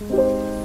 you.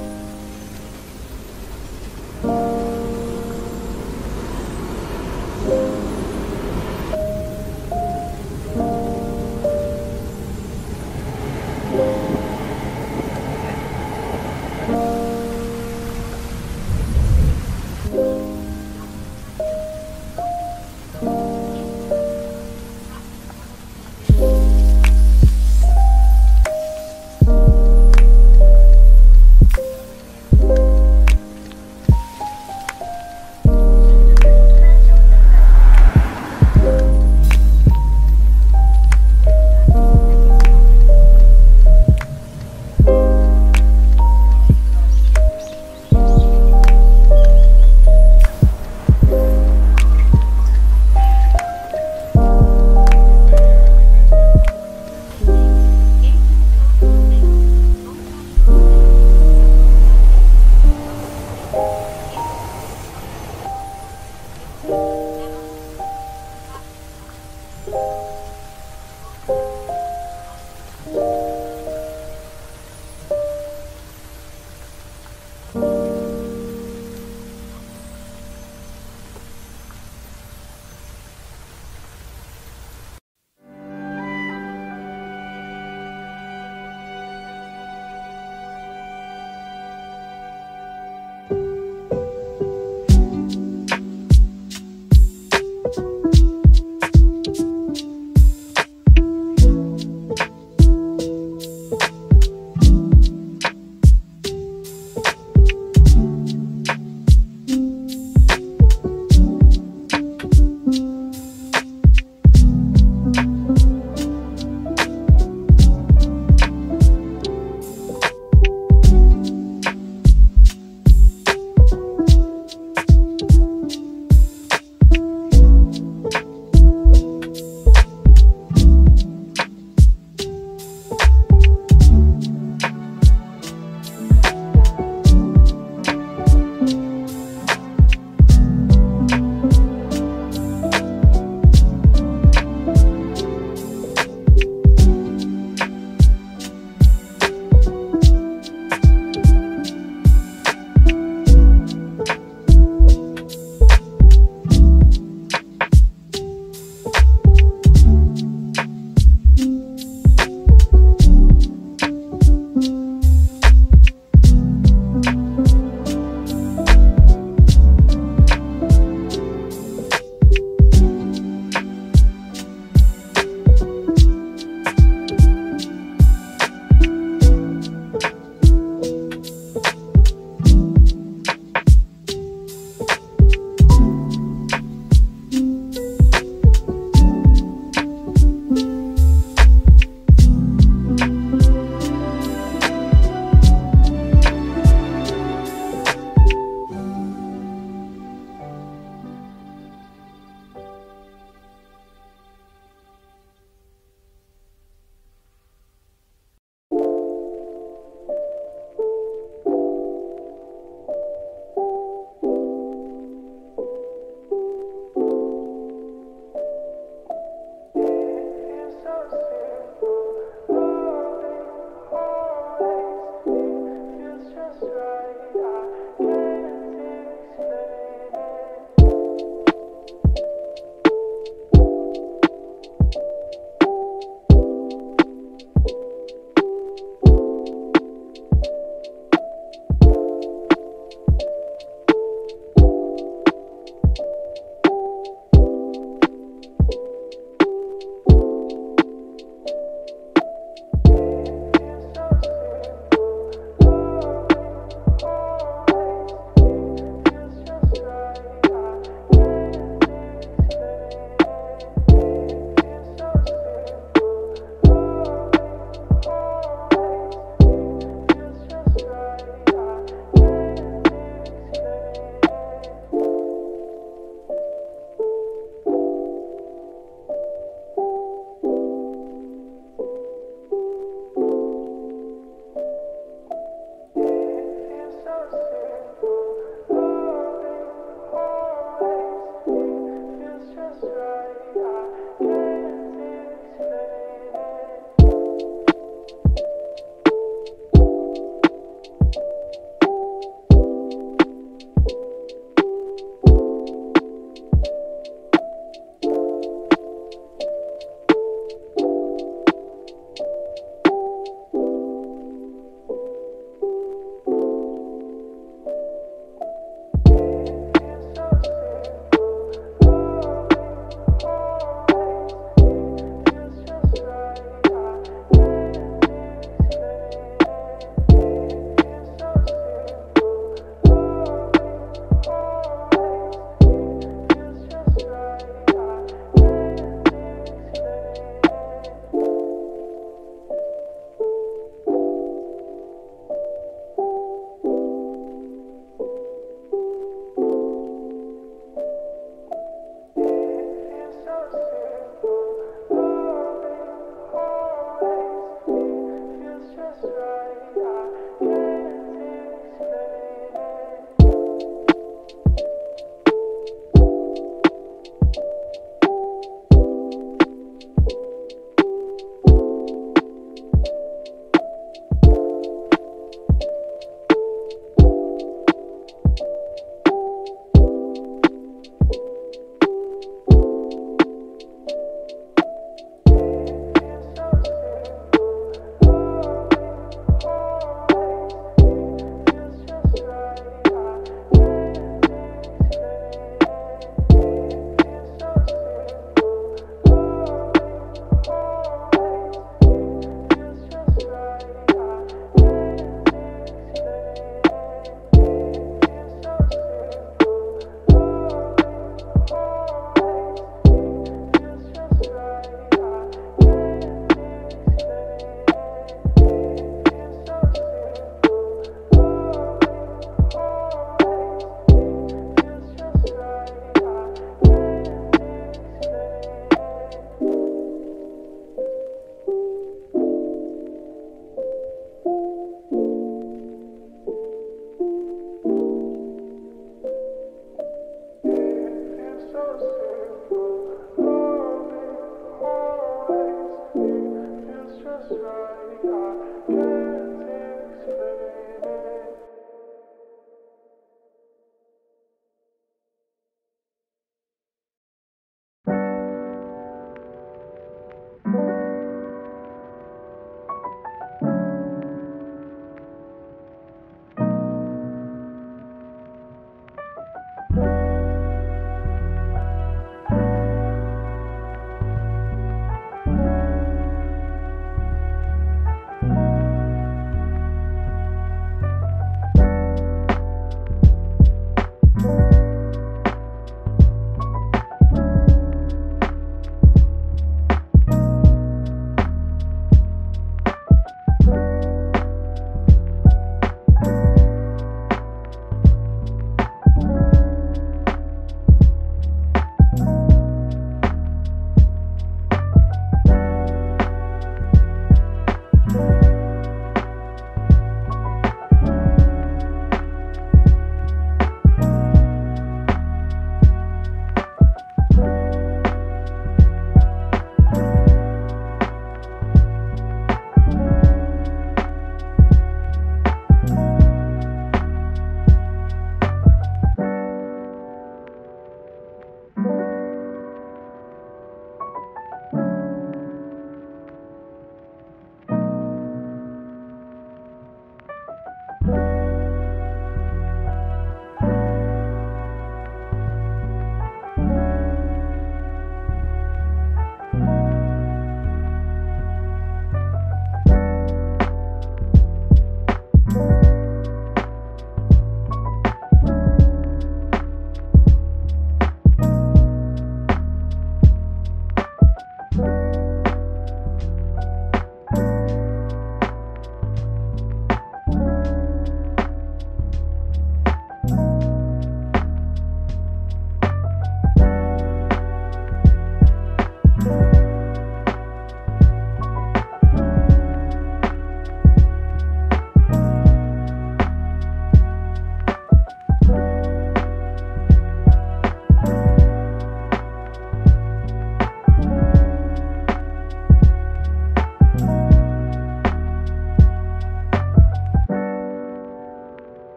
you